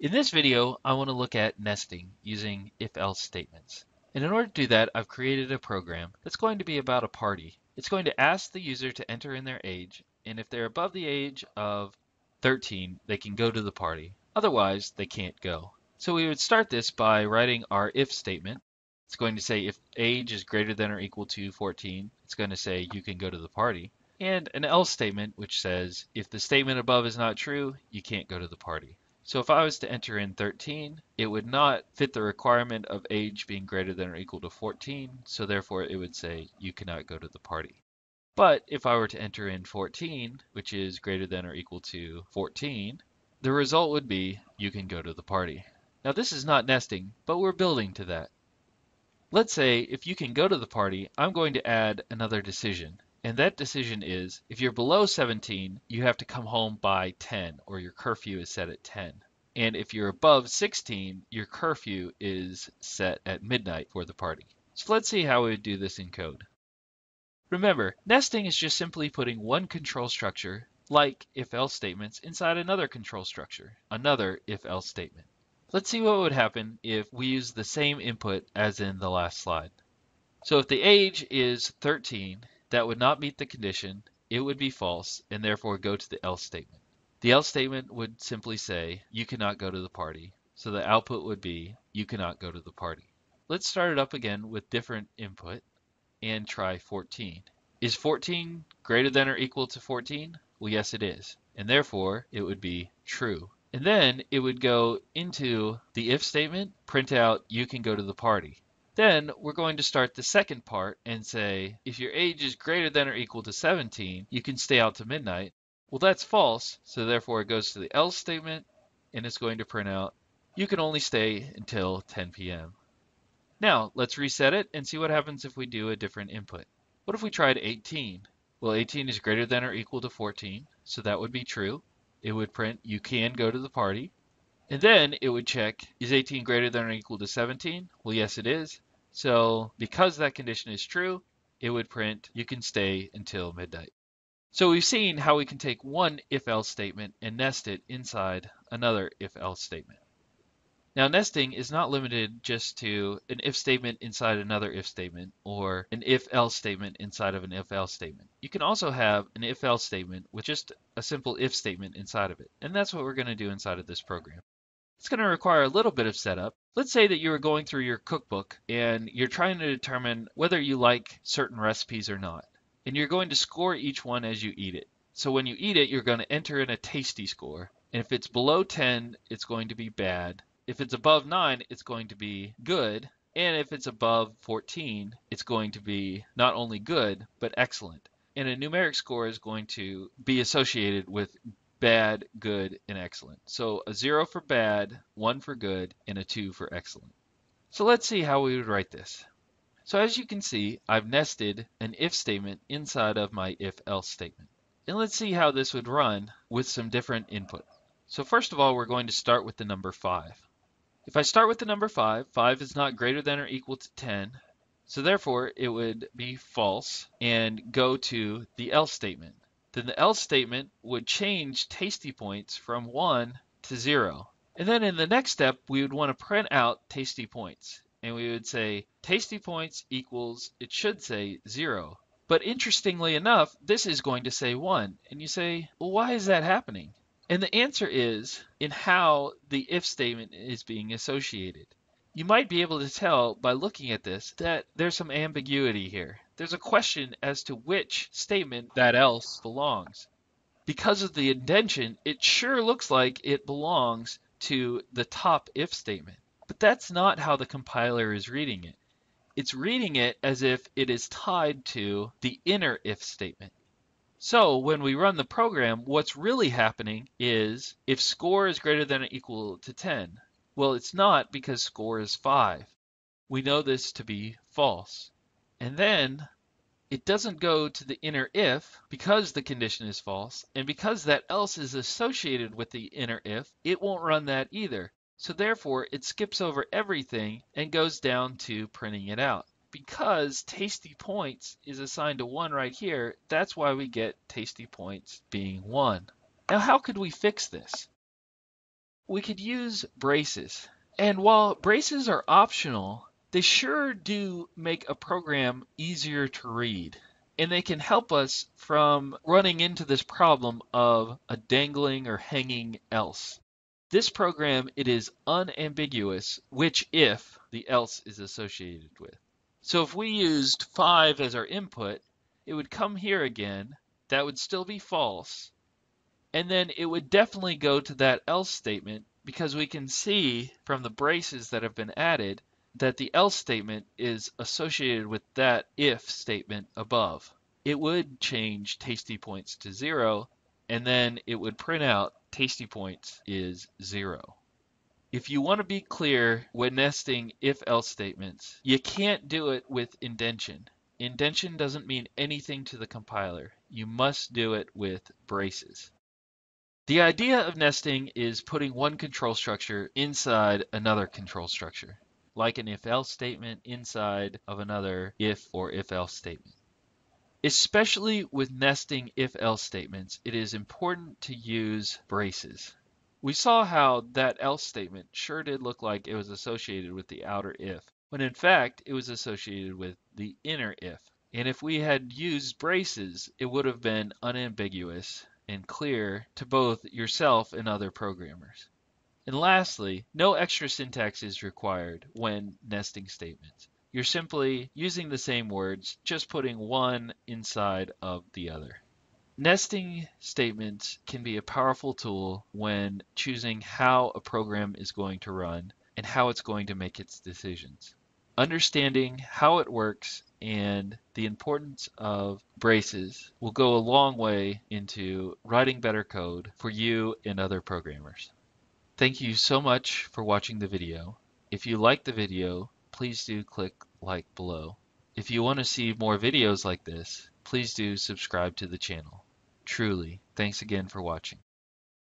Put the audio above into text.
In this video, I want to look at nesting using if-else statements. And in order to do that, I've created a program that's going to be about a party. It's going to ask the user to enter in their age, and if they're above the age of 13, they can go to the party. Otherwise, they can't go. So we would start this by writing our if statement. It's going to say if age is greater than or equal to 14, it's going to say you can go to the party. And an else statement, which says if the statement above is not true, you can't go to the party. So if I was to enter in 13, it would not fit the requirement of age being greater than or equal to 14, so therefore it would say you cannot go to the party. But if I were to enter in 14, which is greater than or equal to 14, the result would be you can go to the party. Now this is not nesting, but we're building to that. Let's say if you can go to the party, I'm going to add another decision. And that decision is if you're below 17, you have to come home by 10 or your curfew is set at 10. And if you're above 16, your curfew is set at midnight for the party. So let's see how we would do this in code. Remember, nesting is just simply putting one control structure, like if-else statements, inside another control structure, another if-else statement. Let's see what would happen if we use the same input as in the last slide. So if the age is 13 that would not meet the condition, it would be false and therefore go to the else statement. The else statement would simply say, you cannot go to the party. So the output would be, you cannot go to the party. Let's start it up again with different input and try 14. Is 14 greater than or equal to 14? Well, yes, it is. And therefore, it would be true. And then it would go into the if statement, print out, you can go to the party. Then we're going to start the second part and say, if your age is greater than or equal to 17, you can stay out to midnight. Well, that's false, so therefore it goes to the else statement, and it's going to print out, you can only stay until 10 p.m. Now, let's reset it and see what happens if we do a different input. What if we tried 18? Well, 18 is greater than or equal to 14, so that would be true. It would print, you can go to the party. And then it would check, is 18 greater than or equal to 17? Well, yes, it is. So because that condition is true, it would print you can stay until midnight. So we've seen how we can take one if-else statement and nest it inside another if-else statement. Now nesting is not limited just to an if statement inside another if statement or an if-else statement inside of an if-else statement. You can also have an if-else statement with just a simple if statement inside of it. And that's what we're going to do inside of this program. It's going to require a little bit of setup. Let's say that you are going through your cookbook and you're trying to determine whether you like certain recipes or not. And you're going to score each one as you eat it. So when you eat it, you're going to enter in a tasty score. And if it's below 10, it's going to be bad. If it's above 9, it's going to be good. And if it's above 14, it's going to be not only good, but excellent. And a numeric score is going to be associated with bad, good, and excellent. So a 0 for bad, 1 for good, and a 2 for excellent. So let's see how we would write this. So as you can see, I've nested an if statement inside of my if-else statement. And let's see how this would run with some different input. So first of all, we're going to start with the number 5. If I start with the number 5, 5 is not greater than or equal to 10, so therefore it would be false and go to the else statement then the else statement would change tasty points from 1 to 0. And then in the next step, we would want to print out tasty points. And we would say tasty points equals, it should say 0. But interestingly enough, this is going to say 1. And you say, well, why is that happening? And the answer is in how the if statement is being associated. You might be able to tell by looking at this that there's some ambiguity here. There's a question as to which statement that else belongs. Because of the indentation, it sure looks like it belongs to the top if statement. But that's not how the compiler is reading it. It's reading it as if it is tied to the inner if statement. So when we run the program, what's really happening is if score is greater than or equal to 10, well, it's not because score is 5. We know this to be false. And then it doesn't go to the inner if because the condition is false. And because that else is associated with the inner if, it won't run that either. So therefore, it skips over everything and goes down to printing it out. Because tasty points is assigned to 1 right here, that's why we get tasty points being 1. Now how could we fix this? We could use braces. And while braces are optional, they sure do make a program easier to read. And they can help us from running into this problem of a dangling or hanging else. This program, it is unambiguous which if the else is associated with. So if we used 5 as our input, it would come here again. That would still be false. And then it would definitely go to that else statement because we can see from the braces that have been added that the else statement is associated with that if statement above. It would change tasty points to zero and then it would print out tasty points is zero. If you want to be clear when nesting if-else statements, you can't do it with indentation. Indentation doesn't mean anything to the compiler. You must do it with braces. The idea of nesting is putting one control structure inside another control structure, like an if-else statement inside of another if or if-else statement. Especially with nesting if-else statements, it is important to use braces. We saw how that else statement sure did look like it was associated with the outer if, when in fact it was associated with the inner if. And if we had used braces, it would have been unambiguous and clear to both yourself and other programmers. And lastly, no extra syntax is required when nesting statements. You're simply using the same words, just putting one inside of the other. Nesting statements can be a powerful tool when choosing how a program is going to run and how it's going to make its decisions. Understanding how it works and the importance of braces will go a long way into writing better code for you and other programmers. Thank you so much for watching the video. If you like the video, please do click like below. If you want to see more videos like this, please do subscribe to the channel. Truly, thanks again for watching.